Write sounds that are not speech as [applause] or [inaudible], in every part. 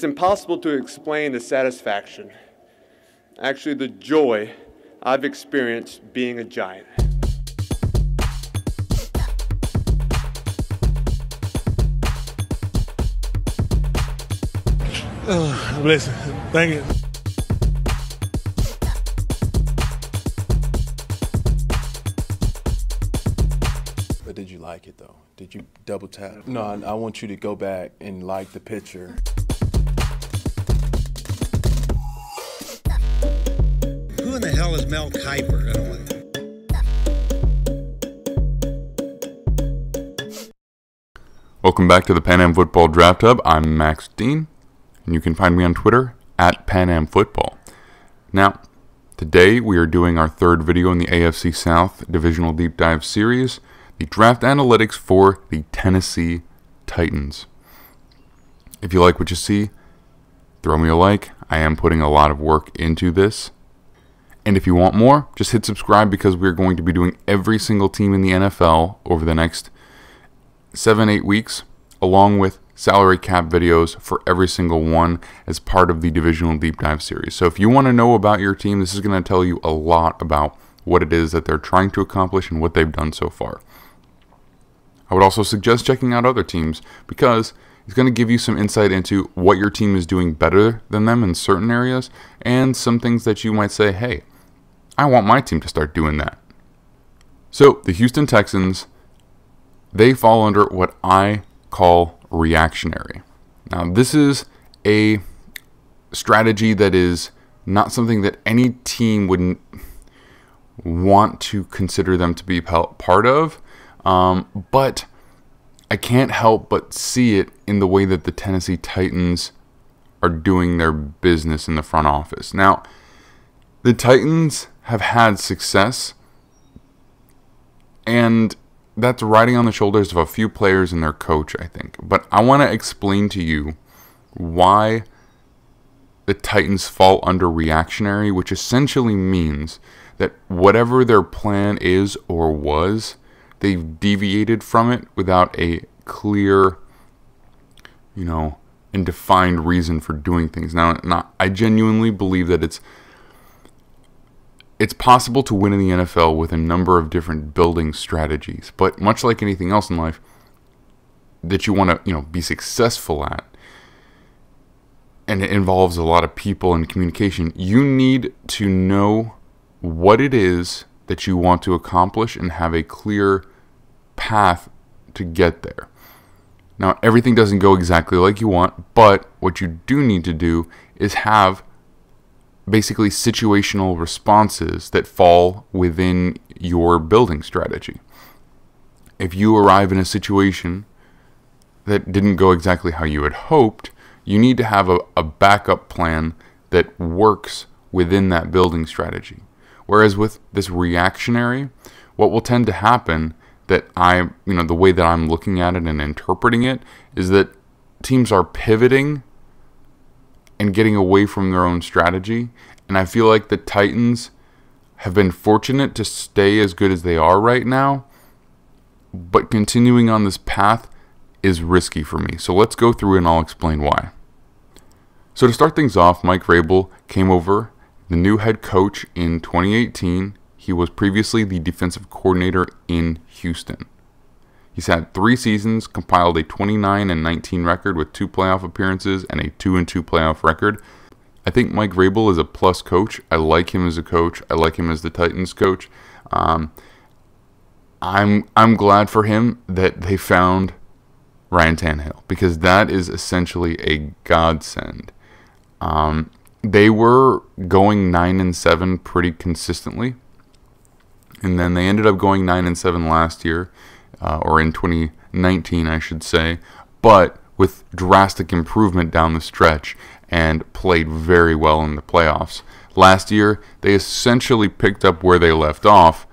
It's impossible to explain the satisfaction, actually, the joy I've experienced being a giant. Uh, oh, bless Thank you. But did you like it though? Did you double tap? No, I, I want you to go back and like the picture. In the hell is Mel Kiper anyway? Welcome back to the Pan Am Football Draft Hub. I'm Max Dean, and you can find me on Twitter at Pan Am Football. Now, today we are doing our third video in the AFC South Divisional Deep Dive series, the draft analytics for the Tennessee Titans. If you like what you see, throw me a like. I am putting a lot of work into this. And if you want more, just hit subscribe because we're going to be doing every single team in the NFL over the next seven, eight weeks, along with salary cap videos for every single one as part of the divisional deep dive series. So if you want to know about your team, this is going to tell you a lot about what it is that they're trying to accomplish and what they've done so far. I would also suggest checking out other teams because it's going to give you some insight into what your team is doing better than them in certain areas and some things that you might say, hey, I want my team to start doing that. So the Houston Texans they fall under what I call reactionary. Now, this is a strategy that is not something that any team would want to consider them to be part of, um, but I can't help but see it in the way that the Tennessee Titans are doing their business in the front office. Now, the Titans have had success, and that's riding on the shoulders of a few players and their coach, I think. But I want to explain to you why the Titans fall under reactionary, which essentially means that whatever their plan is or was, they've deviated from it without a clear, you know, and defined reason for doing things. Now, not, I genuinely believe that it's it's possible to win in the NFL with a number of different building strategies, but much like anything else in life that you want to, you know, be successful at, and it involves a lot of people and communication, you need to know what it is that you want to accomplish and have a clear path to get there. Now, everything doesn't go exactly like you want, but what you do need to do is have basically situational responses that fall within your building strategy. If you arrive in a situation that didn't go exactly how you had hoped, you need to have a, a backup plan that works within that building strategy. Whereas with this reactionary, what will tend to happen that I, you know, the way that I'm looking at it and interpreting it is that teams are pivoting and getting away from their own strategy. And I feel like the Titans have been fortunate to stay as good as they are right now. But continuing on this path is risky for me. So let's go through and I'll explain why. So to start things off, Mike Vrabel came over, the new head coach in 2018. He was previously the defensive coordinator in Houston. He's had three seasons, compiled a 29 and 19 record with two playoff appearances and a 2 and 2 playoff record. I think Mike Vrabel is a plus coach. I like him as a coach. I like him as the Titans coach. Um, I'm I'm glad for him that they found Ryan Tannehill because that is essentially a godsend. Um, they were going nine and seven pretty consistently, and then they ended up going nine and seven last year uh, or in 2019, I should say, but with drastic improvement down the stretch and played very well in the playoffs. Last year, they essentially picked up where they left off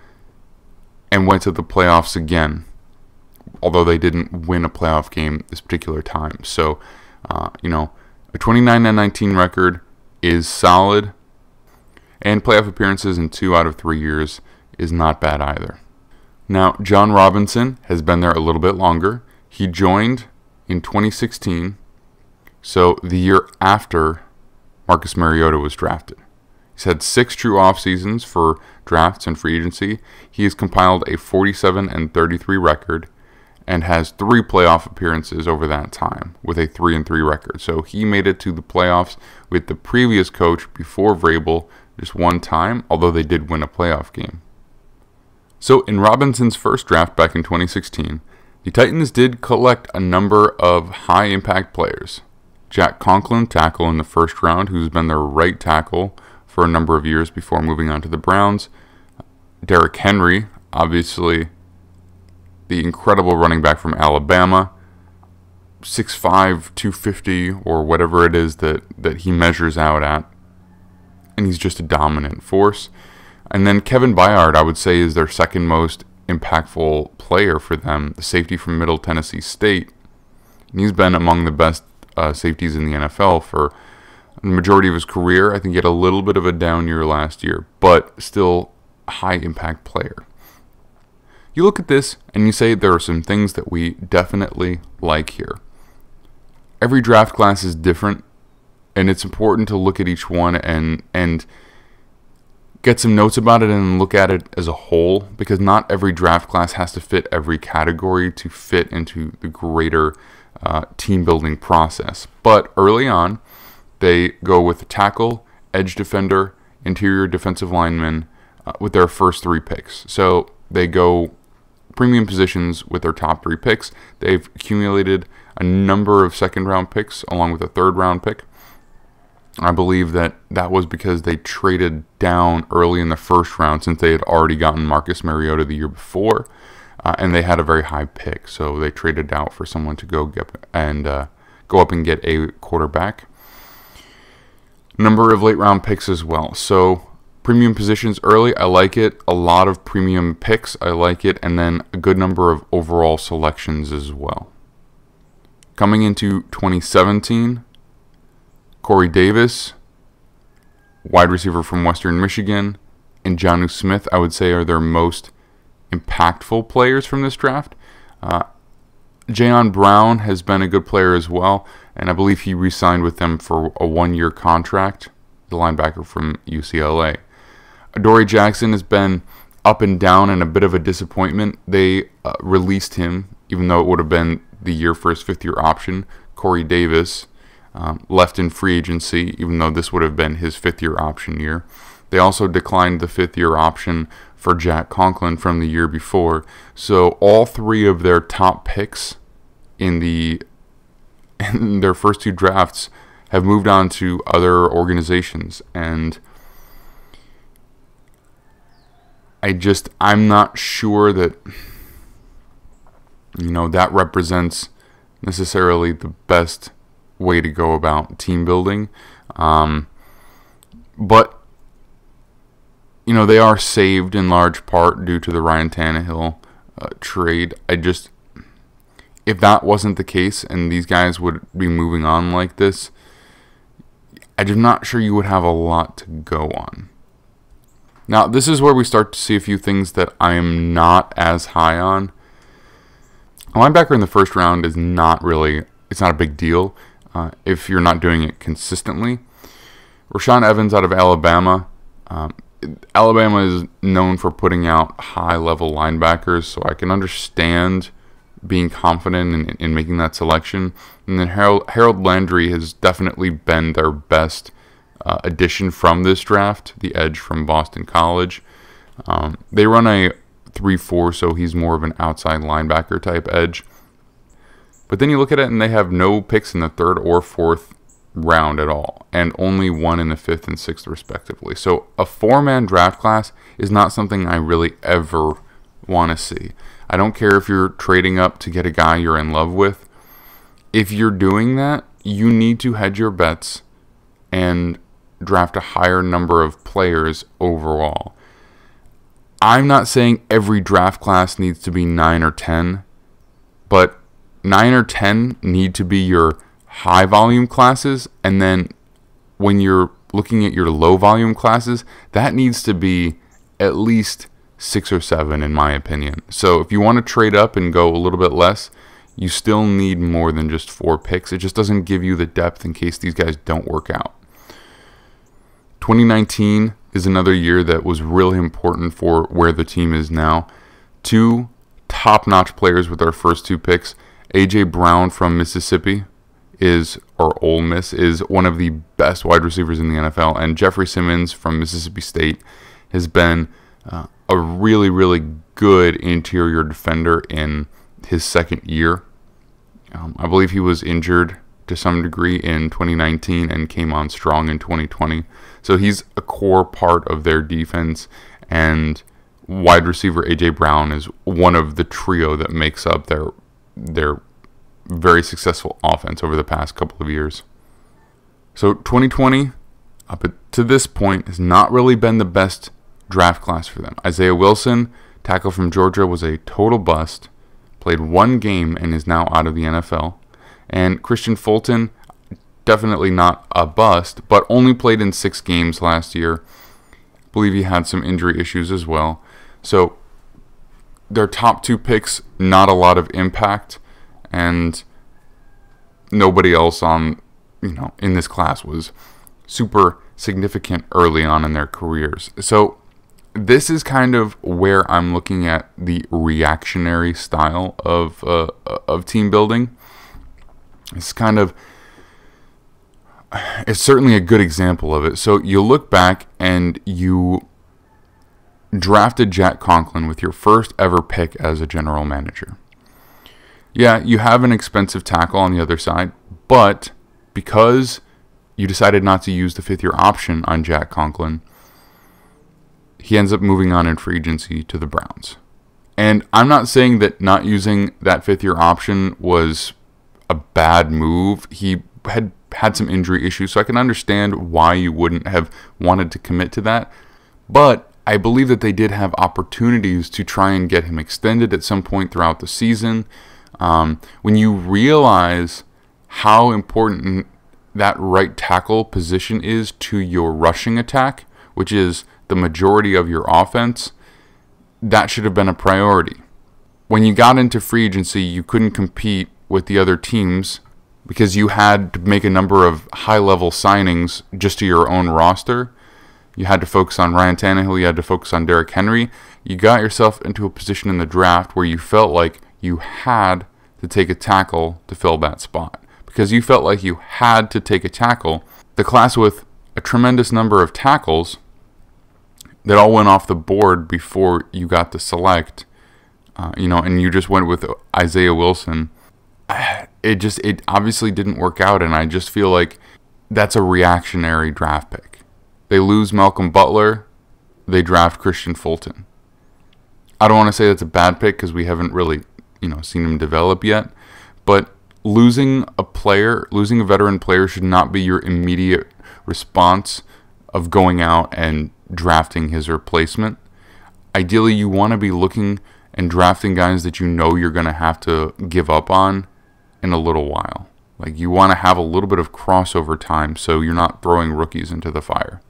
and went to the playoffs again, although they didn't win a playoff game this particular time. So, uh, you know, a 29 19 record is solid, and playoff appearances in two out of three years is not bad either. Now, Jon Robinson has been there a little bit longer. He joined in 2016, So the year after Marcus Mariota was drafted. He's had six true off seasons for drafts and free agency. He has compiled a 47 and 33 record and has three playoff appearances over that time with a 3 and 3 record. So he made it to the playoffs with the previous coach before Vrabel just one time, although they did win a playoff game. So in Robinson's first draft back in 2016, the Titans did collect a number of high impact players. Jack Conklin, tackle in the first round, who's been their right tackle for a number of years before moving on to the Browns. Derrick Henry, obviously the incredible running back from Alabama, 6'5, 250, or whatever it is that, that he measures out at. And he's just a dominant force. And then Kevin Byard, I would say, is their second most impactful player for them, the safety from Middle Tennessee State. And he's been among the best uh, safeties in the NFL for the majority of his career. I think he had a little bit of a down year last year, but still high impact player. You look at this and you say there are some things that we definitely like here. Every draft class is different, and it's important to look at each one and and get some notes about it and look at it as a whole because not every draft class has to fit every category to fit into the greater uh, team building process. But early on, they go with tackle, edge defender, interior defensive lineman uh, with their first three picks. So they go premium positions with their top three picks. They've accumulated a number of second round picks along with a third round pick. I believe that that was because they traded down early in the first round since they had already gotten Marcus Mariota the year before, uh, and they had a very high pick, so they traded out for someone to go get and uh, go up and get a quarterback number of late round picks as well. So premium positions early, I like it. A lot of premium picks, I like it, and then a good number of overall selections as well. Coming into 2017, Corey Davis, wide receiver from Western Michigan, and Jonnu Smith, I would say, are their most impactful players from this draft. Uh, Jayon Brown has been a good player as well and I believe he re signed with them for a one year contract, the linebacker from UCLA. Adoree Jackson has been up and down and a bit of a disappointment. They uh, released him, even though it would have been the year for his fifth year option. Corey Davis um, left in free agency, even though this would have been his fifth year option year. They also declined the fifth year option for Jack Conklin from the year before. So all three of their top picks in the [laughs] in their first two drafts have moved on to other organizations and I just I'm not sure that you know that represents necessarily the best way to go about team building um, but you know they are saved in large part due to the Ryan Tannehill uh, trade I just if that wasn't the case and these guys would be moving on like this, I'm not sure you would have a lot to go on. Now, this is where we start to see a few things that I am not as high on. A linebacker in the first round is not really, it's not a big deal uh, if you're not doing it consistently. Rashaan Evans out of Alabama. Um, Alabama is known for putting out high level linebackers, so I can understand being confident in, in making that selection. And then Harold, Harold Landry has definitely been their best uh, addition from this draft, the edge from Boston College. Um, they run a 3 4, so he's more of an outside linebacker type edge. But then you look at it and they have no picks in the third or fourth round at all, and only one in the fifth and sixth, respectively. So a four man draft class is not something I really ever want to see. I don't care if you're trading up to get a guy you're in love with. If you're doing that, you need to hedge your bets and draft a higher number of players overall. I'm not saying every draft class needs to be 9 or 10, but 9 or 10 need to be your high volume classes and then when you're looking at your low volume classes, that needs to be at least six or seven, in my opinion. So if you want to trade up and go a little bit less, you still need more than just four picks. It just doesn't give you the depth in case these guys don't work out. 2019 is another year that was really important for where the team is now. Two top notch players with our first two picks. AJ Brown from Mississippi is, or Ole Miss, is one of the best wide receivers in the NFL. And Jeffrey Simmons from Mississippi State has been uh, a really, really good interior defender in his second year. Um, I believe he was injured to some degree in 2019 and came on strong in 2020. So he's a core part of their defense. And wide receiver AJ Brown is one of the trio that makes up their their very successful offense over the past couple of years. So 2020 up to this point has not really been the best draft class for them. Isaiah Wilson, tackle from Georgia, was a total bust. Played one game and is now out of the NFL. And Kristian Fulton, definitely not a bust, but only played in six games last year. I believe he had some injury issues as well. So their top two picks, not a lot of impact, and nobody else on you know in this class was super significant early on in their careers. So this is kind of where I'm looking at the reactionary style of uh, of team building. It's kind of it's certainly a good example of it. So you look back and you drafted Jack Conklin with your first ever pick as a general manager. Yeah, you have an expensive tackle on the other side, but because you decided not to use the fifth year option on Jack Conklin, he ends up moving on in free agency to the Browns. And I'm not saying that not using that fifth year option was a bad move. He had had some injury issues, so I can understand why you wouldn't have wanted to commit to that. But I believe that they did have opportunities to try and get him extended at some point throughout the season. Um, when you realize how important that right tackle position is to your rushing attack, which is the majority of your offense, that should have been a priority. When you got into free agency, you couldn't compete with the other teams because you had to make a number of high level signings just to your own roster. You had to focus on Ryan Tannehill, you had to focus on Derrick Henry. You got yourself into a position in the draft where you felt like you had to take a tackle to fill that spot. Because you felt like you had to take a tackle. The class with a tremendous number of tackles that all went off the board before you got to select, uh, you know, and you just went with Isaiah Wilson. [sighs] It just, it obviously didn't work out, and I just feel like that's a reactionary draft pick. They lose Malcolm Butler, they draft Kristian Fulton. I don't want to say that's a bad pick because we haven't really, you know, seen him develop yet, but losing a player, losing a veteran player should not be your immediate response of going out and drafting his replacement. Ideally, you want to be looking and drafting guys that you know you're going to have to give up on in a little while. Like you want to have a little bit of crossover time so you're not throwing rookies into the fire.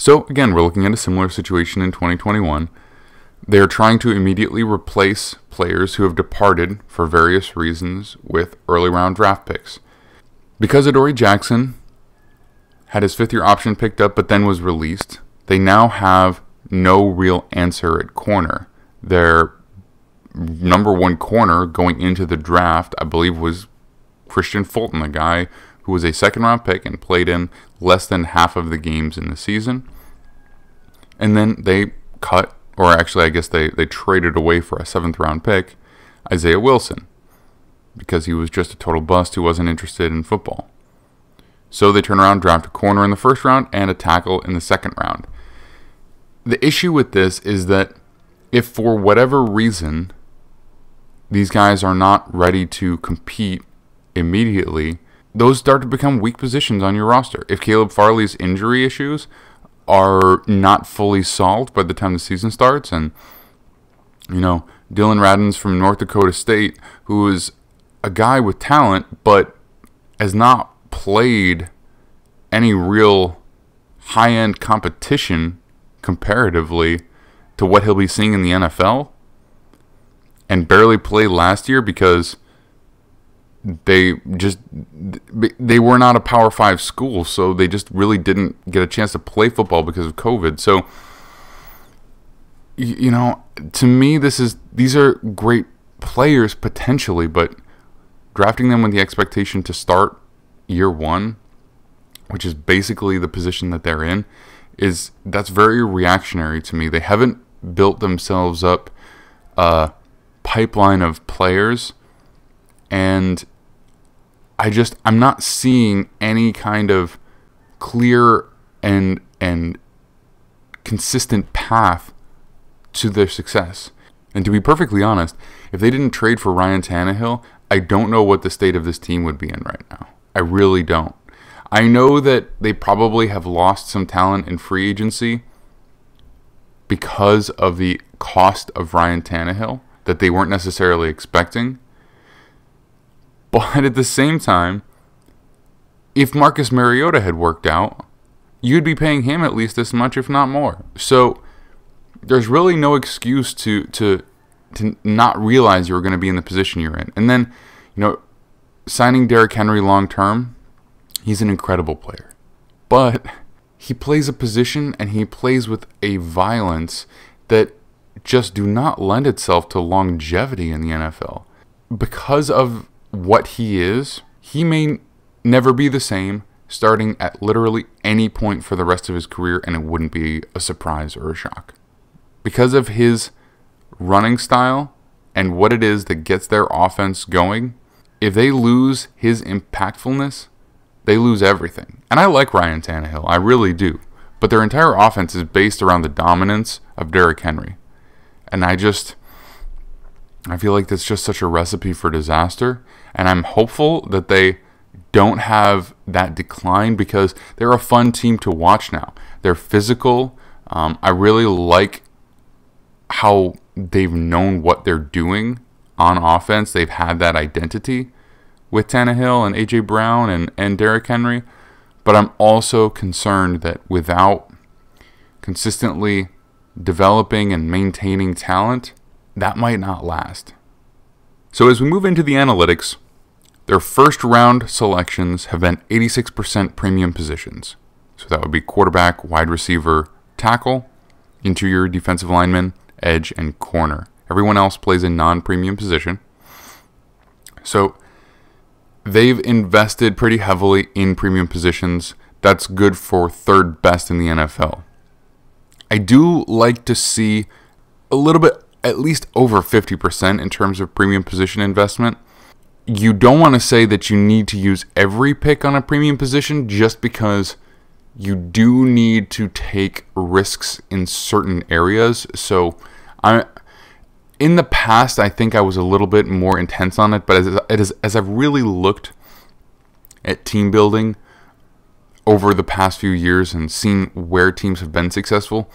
So, again, we're looking at a similar situation in 2021. They're trying to immediately replace players who have departed for various reasons with early round draft picks. Because Adoree Jackson had his fifth year option picked up but then was released. They now have no real answer at corner. Their number one corner going into the draft, I believe, was Kristian Fulton, a guy who was a second round pick and played in less than half of the games in the season. And then they cut, or actually, I guess they, they traded away for a seventh round pick, Isaiah Wilson, because he was just a total bust who wasn't interested in football. So they turn around, draft a corner in the first round and a tackle in the second round. The issue with this is that if for whatever reason these guys are not ready to compete immediately, those start to become weak positions on your roster. If Caleb Farley's injury issues are not fully solved by the time the season starts, and you know, Dillon Radunz from North Dakota State, who is a guy with talent, but has not played any real high end competition comparatively to what he'll be seeing in the NFL and barely played last year because they just they were not a Power Five school, so they just really didn't get a chance to play football because of COVID. So, you know, to me, this is these are great players potentially, but drafting them with the expectation to start year one, which is basically the position that they're in, is that's very reactionary to me. They haven't built themselves up a pipeline of players and I just I'm not seeing any kind of clear and and consistent path to their success. And to be perfectly honest, if they didn't trade for Ryan Tannehill, I don't know what the state of this team would be in right now. I really don't. I know that they probably have lost some talent in free agency because of the cost of Ryan Tannehill that they weren't necessarily expecting. But at the same time, if Marcus Mariota had worked out, you'd be paying him at least as much, if not more. So there's really no excuse to to to not realize you're going to be in the position you're in. And then, you know, signing Derrick Henry long term, he's an incredible player. But he plays a position and he plays with a violence that just do not lend itself to longevity in the NFL. Because of what he is, he may never be the same starting at literally any point for the rest of his career, and it wouldn't be a surprise or a shock. Because of his running style and what it is that gets their offense going, if they lose his impactfulness, they lose everything. And I like Ryan Tannehill, I really do. But their entire offense is based around the dominance of Derrick Henry. And I just I feel like that's just such a recipe for disaster. And I'm hopeful that they don't have that decline because they're a fun team to watch now. They're physical. Um, I really like how they've known what they're doing on offense. They've had that identity with Tannehill and AJ Brown and, and Derrick Henry. But I'm also concerned that without consistently developing and maintaining talent, that might not last. So as we move into the analytics, their first round selections have been 86% premium positions. So that would be quarterback, wide receiver, tackle, interior defensive lineman, edge, and corner. Everyone else plays a non premium position. So they've invested pretty heavily in premium positions. That's good for third best in the NFL. I do like to see a little bit, at least over 50% in terms of premium position investment. You don't want to say that you need to use every pick on a premium position just because you do need to take risks in certain areas. So, I in the past, I think I was a little bit more intense on it, but as, as, as I've really looked at team building over the past few years and seen where teams have been successful,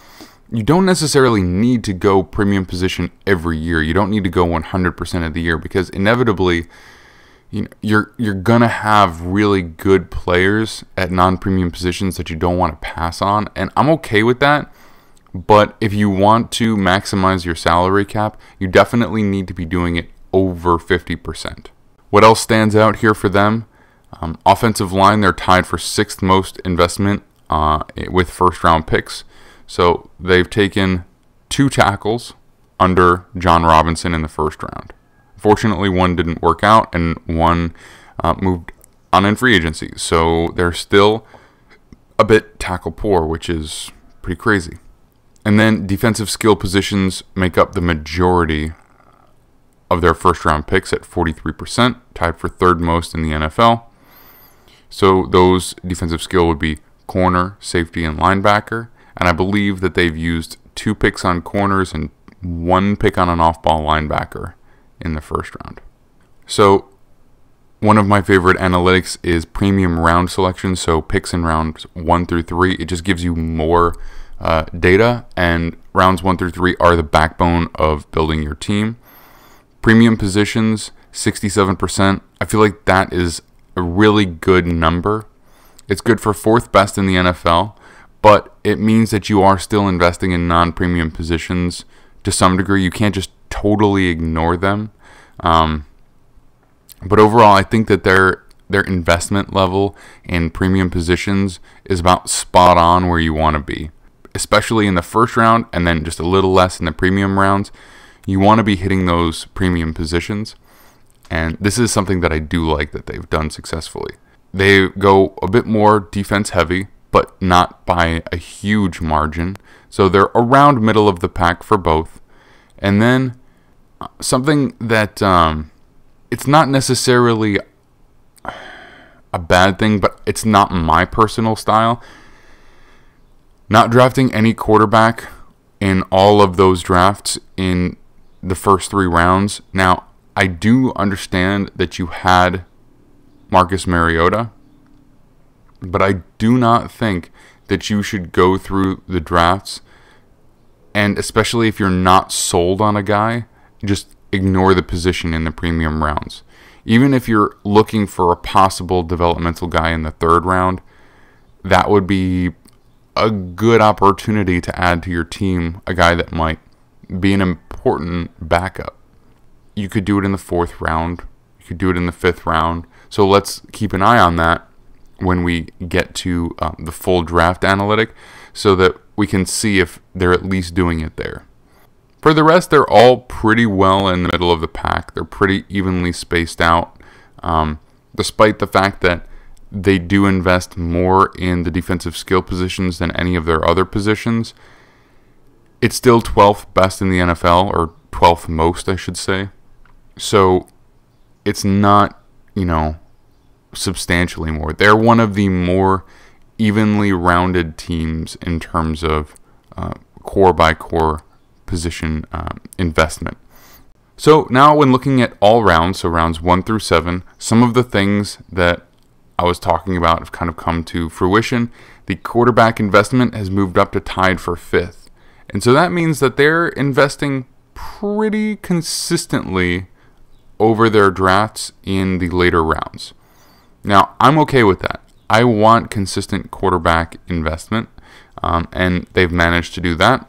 you don't necessarily need to go premium position every year. You don't need to go 100% of the year because inevitably, you know, you're you're gonna have really good players at non-premium positions that you don't want to pass on, and I'm okay with that but if you want to maximize your salary cap, you definitely need to be doing it over 50%. What else stands out here for them? Um, offensive line, they're tied for sixth most investment uh, with first round picks. So they've taken two tackles under Jon Robinson in the first round. Fortunately, one didn't work out and one uh, moved on in free agency. So they're still a bit tackle poor, which is pretty crazy. And then defensive skill positions make up the majority of their first round picks at 43%, tied for third most in the NFL. So those defensive skill would be corner, safety, and linebacker. And I believe that they've used two picks on corners and one pick on an off ball linebacker in the first round. So one of my favorite analytics is premium round selection. So picks in rounds one through three. It just gives you more uh, data, and rounds one through three are the backbone of building your team. Premium positions, 67%. I feel like that is a really good number. It's good for fourth best in the NFL, but it means that you are still investing in non premium positions to some degree. You can't just totally ignore them. Um, But overall, I think that their their investment level in premium positions is about spot on where you want to be, especially in the first round and then just a little less in the premium rounds. You want to be hitting those premium positions. And this is something that I do like that they've done successfully. They go a bit more defense heavy, but not by a huge margin. So they're around middle of the pack for both. And then uh, something that um, it's not necessarily a bad thing, but it's not my personal style. Not drafting any quarterback in all of those drafts in the first three rounds. Now, I do understand that you had Marcus Mariota, but I do not think that you should go through the drafts and especially if you're not sold on a guy, just ignore the position in the premium rounds. Even if you're looking for a possible developmental guy in the third round, that would be a good opportunity to add to your team a guy that might be an important backup you could do it in the fourth round. You could do it in the fifth round. So let's keep an eye on that when we get to um, the full draft analytic so that we can see if they're at least doing it there. For the rest, they're all pretty well in the middle of the pack. They're pretty evenly spaced out, um, despite the fact that they do invest more in the defensive skill positions than any of their other positions. It's still 12th best in the NFL, or 12th most, I should say. So it's not, you know, substantially more. They're one of the more evenly rounded teams in terms of uh, core by core position uh, investment. So now, when looking at all rounds, so rounds one through seven, some of the things that I was talking about have kind of come to fruition. The quarterback investment has moved up to tied for fifth. And so that means that they're investing pretty consistently over their drafts in the later rounds. Now, I'm okay with that. I want consistent quarterback investment, um, and they've managed to do that.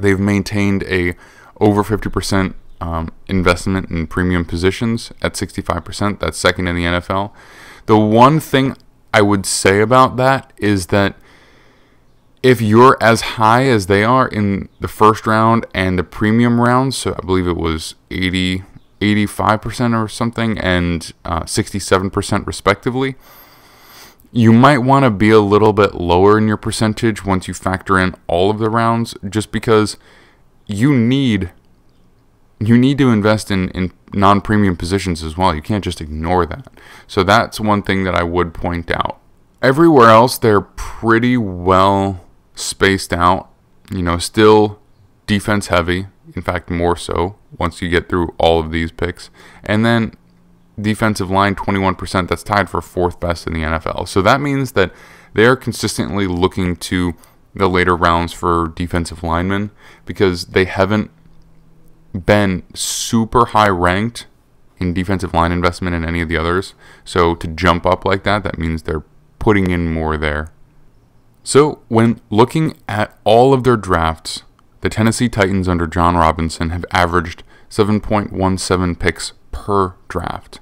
They've maintained a over 50% um, investment in premium positions at 65%. That's second in the NFL. The one thing I would say about that is that if you're as high as they are in the first round and the premium rounds, so I believe it was 80 85% or something and uh, 67% respectively. You might want to be a little bit lower in your percentage once you factor in all of the rounds, just because you need you need to invest in, in non-premium positions as well. You can't just ignore that. So that's one thing that I would point out. Everywhere else, they're pretty well spaced out. You know, still defense heavy in fact, more so once you get through all of these picks. And then defensive line, 21%, that's tied for fourth best in the NFL. So that means that they're consistently looking to the later rounds for defensive linemen because they haven't been super high ranked in defensive line investment in any of the others. So to jump up like that, that means they're putting in more there. So when looking at all of their drafts, the Tennessee Titans under Jon Robinson have averaged 7.17 picks per draft.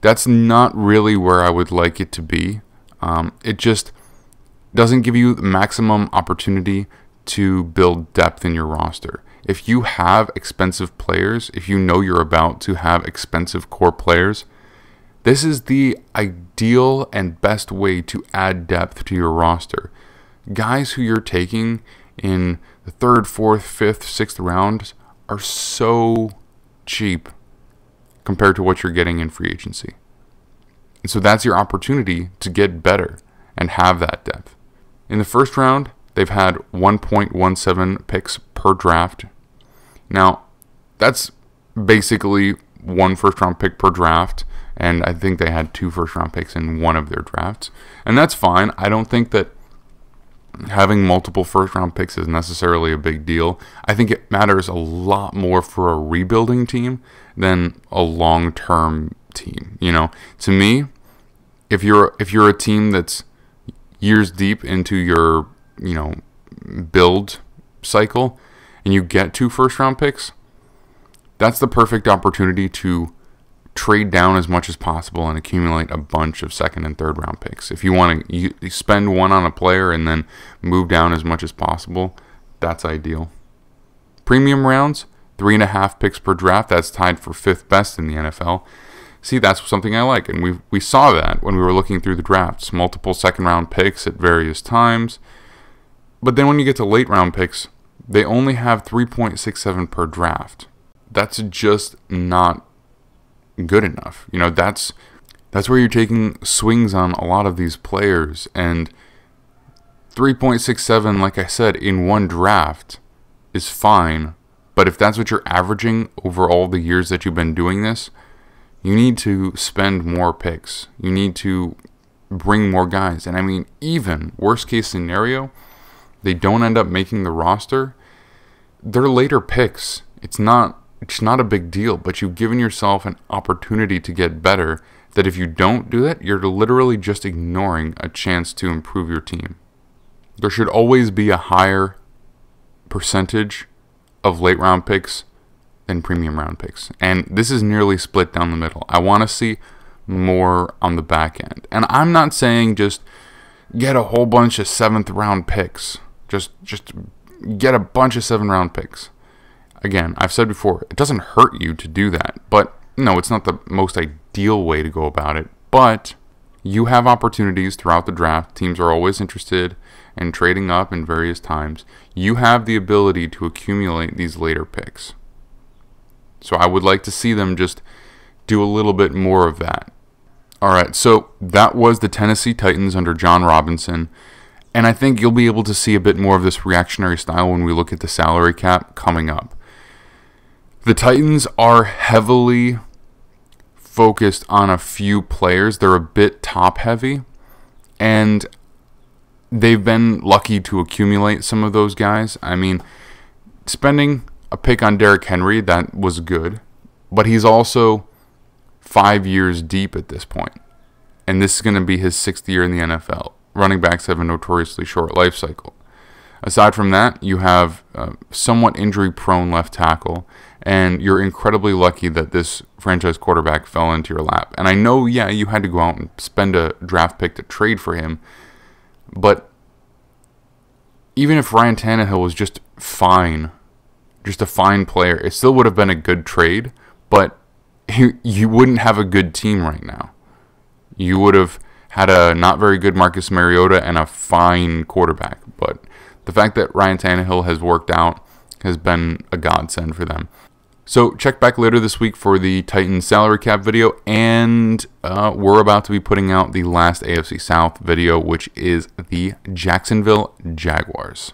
That's not really where I would like it to be. Um, it just doesn't give you the maximum opportunity to build depth in your roster. If you have expensive players, if you know you're about to have expensive core players, this is the ideal and best way to add depth to your roster. Guys who you're taking in the third, fourth, fifth, sixth rounds are so cheap compared to what you're getting in free agency. And so that's your opportunity to get better and have that depth. In the first round, they've had 1.17 picks per draft. Now, that's basically one first round pick per draft, and I think they had two first round picks in one of their drafts. And that's fine. I don't think that having multiple first round picks is necessarily a big deal. I think it matters a lot more for a rebuilding team than a long term team. You know, to me, if you're if you're a team that's years deep into your, you know, build cycle and you get two first round picks, that's the perfect opportunity to trade down as much as possible and accumulate a bunch of second and third round picks. If you want to spend one on a player and then move down as much as possible, that's ideal. Premium rounds, three and a half picks per draft. That's tied for fifth best in the NFL. See, that's something I like, and we we saw that when we were looking through the drafts. Multiple second round picks at various times, but then when you get to late round picks, they only have 3.67 per draft. That's just not good enough. You know, that's that's where you're taking swings on a lot of these players and 3.67 like I said in one draft is fine, but if that's what you're averaging over all the years that you've been doing this, you need to spend more picks. You need to bring more guys. And I mean, even worst case scenario, they don't end up making the roster. They're later picks. It's not it's not a big deal, but you've given yourself an opportunity to get better that if you don't do that, you're literally just ignoring a chance to improve your team. There should always be a higher percentage of late round picks than premium round picks. And this is nearly split down the middle. I want to see more on the back end. And I'm not saying just get a whole bunch of seventh round picks. Just just get a bunch of seven round picks. Again, I've said before, it doesn't hurt you to do that. But no, it's not the most ideal way to go about it. But you have opportunities throughout the draft. Teams are always interested in trading up in various times. You have the ability to accumulate these later picks. So I would like to see them just do a little bit more of that. All right, so that was the Tennessee Titans under Jon Robinson. And I think you'll be able to see a bit more of this reactionary style when we look at the salary cap coming up. The Titans are heavily focused on a few players. They're a bit top heavy. And they've been lucky to accumulate some of those guys. I mean, spending a pick on Derrick Henry, that was good. But he's also five years deep at this. And this is going to be his sixth year in the NFL. Running backs have a notoriously short life cycle. Aside from that, you have a somewhat injury prone left tackle, and you're incredibly lucky that this franchise quarterback fell into your lap. And I know, yeah, you had to go out and spend a draft pick to trade for him, but even if Ryan Tannehill was just fine, just a fine player, it still would have been a good trade, but you, you wouldn't have a good team right now. You would have had a not very good Marcus Mariota and a fine quarterback, but the fact that Ryan Tannehill has worked out has been a godsend for them. So check back later this week for the Titans salary cap video, and uh, we're about to be putting out the last AFC South video, which is the Jacksonville Jaguars.